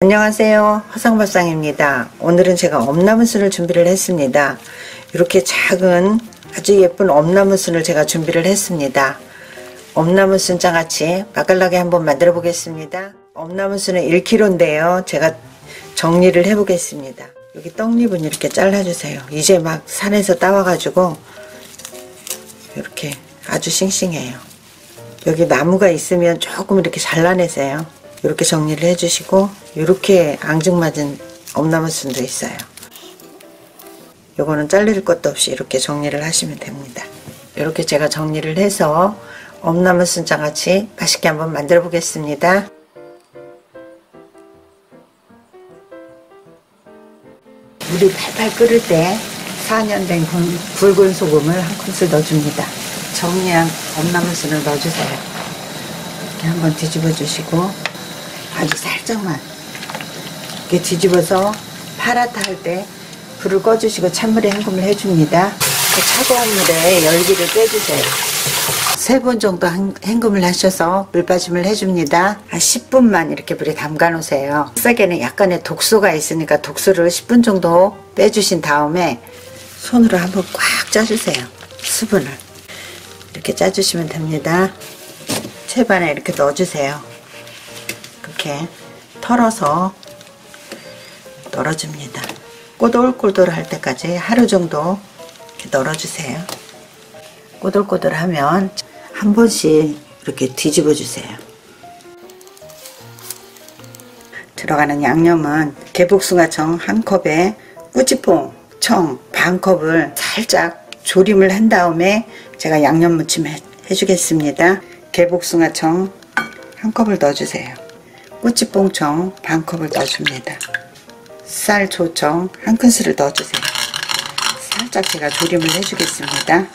안녕하세요. 화상발상입니다. 오늘은 제가 엄나무순을 준비를 했습니다. 이렇게 작은 아주 예쁜 엄나무순을 제가 준비를 했습니다. 엄나무순 장아찌 맛깔나게 한번 만들어 보겠습니다. 엄나무순은 1kg인데요. 제가 정리를 해 보겠습니다. 여기 떡잎은 이렇게 잘라 주세요. 이제 막 산에서 따와 가지고 이렇게 아주 싱싱해요. 여기 나무가 있으면 조금 이렇게 잘라내세요. 이렇게 정리를 해주시고 이렇게 앙증맞은 엄나무순도 있어요. 요거는 잘릴 것도 없이 이렇게 정리를 하시면 됩니다. 이렇게 제가 정리를 해서 엄나무순 장아찌 맛있게 한번 만들어 보겠습니다. 물이 팔팔 끓을 때 4년 된 굵은 소금을 한 큰술 넣어줍니다. 정리한 엄나무순을 넣어주세요. 이렇게 한번 뒤집어 주시고 아주 살짝만 이렇게 뒤집어서 파랗다 할때 불을 꺼주시고 찬물에 헹굼을 해줍니다. 그 차가운 물에 열기를 빼주세요. 세 번 정도 헹굼을 하셔서 물 빠짐을 해줍니다. 한 10분만 이렇게 물에 담가 놓으세요. 싹에는 약간의 독소가 있으니까 독소를 10분 정도 빼주신 다음에 손으로 한번 꽉 짜주세요. 수분을. 이렇게 짜주시면 됩니다. 채반에 이렇게 넣어주세요. 이렇게 털어서 널어줍니다. 꼬들꼬들 할 때까지 하루 정도 이렇게 널어주세요. 꼬들꼬들하면 한 번씩 이렇게 뒤집어 주세요. 들어가는 양념은 개복숭아청 한 컵에 꾸지뽕 청 반 컵을 살짝 조림을 한 다음에 제가 양념 무침 해, 해주겠습니다. 개복숭아청 한 컵을 넣어주세요. 꾸지뽕청 반 컵을 넣어줍니다 쌀 조청 한 큰술을 넣어주세요. 살짝 제가 조림을 해주겠습니다.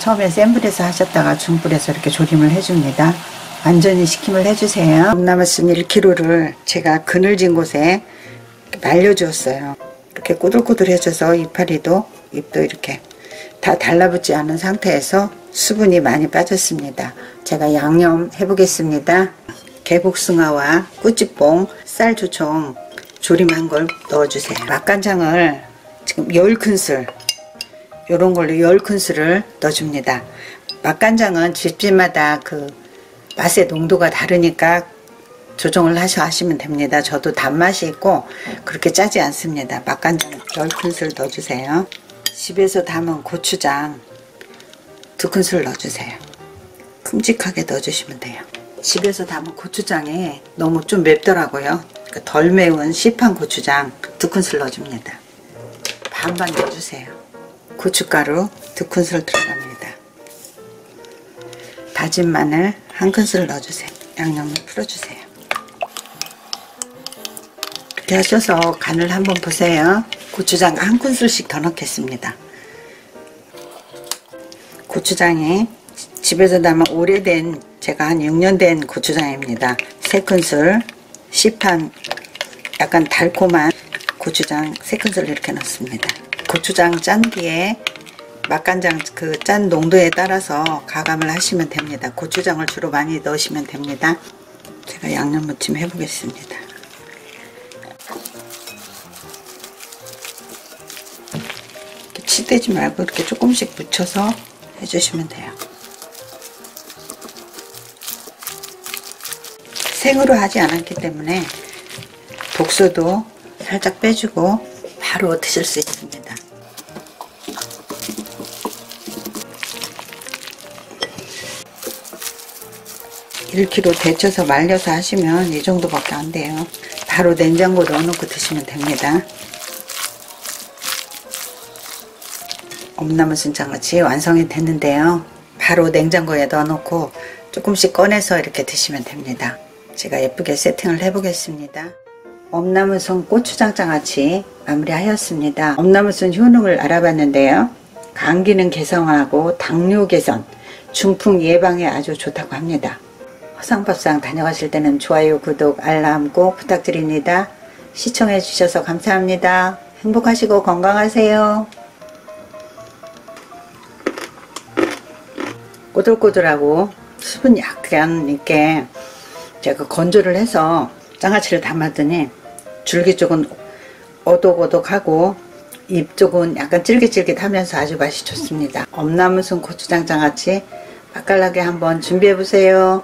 처음에 센 불에서 하셨다가 중불에서 이렇게 조림을 해줍니다. 완전히 식힘을 해주세요. 남았은 1kg를 제가 그늘진 곳에 말려주었어요. 이렇게 꼬들꼬들해져서 이파리도 잎도 이렇게 다 달라붙지 않은 상태에서 수분이 많이 빠졌습니다. 제가 양념 해보겠습니다. 개복숭아와 꾸지뽕 쌀조청 조림한 걸 넣어주세요. 맛간장을 지금 10큰술 요런 걸로 10큰술을 넣어줍니다. 맛간장은 집집마다 그 맛의 농도가 다르니까 조정을 하셔 하시면 됩니다. 저도 단맛이 있고 그렇게 짜지 않습니다. 맛간장 10큰술 넣어주세요. 집에서 담은 고추장 2큰술 넣어주세요. 큼직하게 넣어주시면 돼요. 집에서 담은 고추장에 너무 좀 맵더라고요 덜 매운 시판 고추장 2큰술 넣어줍니다. 반반 넣어주세요. 고춧가루 2큰술 들어갑니다. 다진 마늘 1큰술 넣어주세요. 양념을 풀어주세요. 이렇게 하셔서 간을 한번 보세요. 고추장 한 큰술씩 더 넣겠습니다. 고추장에 집에서 담은 오래된 제가 한 6년 된 고추장입니다. 3큰술 시판 약간 달콤한 고추장 3큰술 이렇게 넣습니다. 고추장 짠 뒤에 맛간장 그 짠 농도에 따라서 가감을 하시면 됩니다. 고추장을 주로 많이 넣으시면 됩니다. 제가 양념 무침 해보겠습니다. 치대지 말고 이렇게 조금씩 묻혀서 해주시면 돼요 생으로 하지 않았기 때문에 독소도 살짝 빼주고 바로 드실 수 있습니다. (1kg) 데쳐서 말려서 하시면 이 정도밖에 안 돼요. 바로 냉장고 넣어놓고 드시면 됩니다. 엄나무 순 장아찌 완성이 됐는데요. 바로 냉장고에 넣어놓고 조금씩 꺼내서 이렇게 드시면 됩니다 제가 예쁘게 세팅을 해 보겠습니다. 엄나무순 고추장장아찌 마무리하였습니다. 엄나무순 효능을 알아봤는데요. 감기는 개성하고 당뇨 개선 중풍 예방에 아주 좋다고 합니다. 화상밥상 다녀가실 때는 좋아요 구독 알람 꼭 부탁드립니다. 시청해 주셔서 감사합니다. 행복하시고 건강하세요. 꼬들꼬들하고 수분 약간 있게 제가 건조를 해서 장아찌를 담았더니 줄기 쪽은 오독오독하고 잎 쪽은 약간 찔깃찔깃하면서 아주 맛이 좋습니다. 엄나무순 고추장 장아찌 맛깔나게 한번 준비해 보세요.